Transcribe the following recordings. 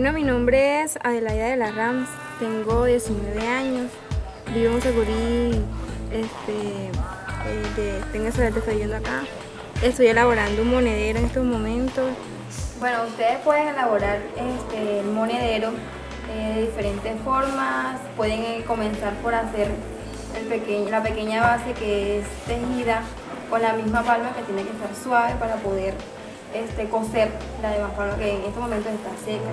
nombre es Adelaida de la Rams, tengo 19 años, vivo en Segurí, este, eh, de, tengo esa edad, estoy viviendo acá. Estoy elaborando un monedero en estos momentos. Bueno, ustedes pueden elaborar este, el monedero eh, de diferentes formas, pueden eh, comenzar por hacer la pequeña base que es tejida con la misma palma que tiene que estar suave para poder este, coser la demás palma que en estos momentos está seca.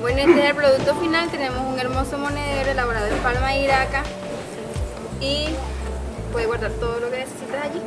Bueno, este es el producto final, tenemos un hermoso monedero elaborado en palma de iraca y puede guardar todo lo que necesitas allí.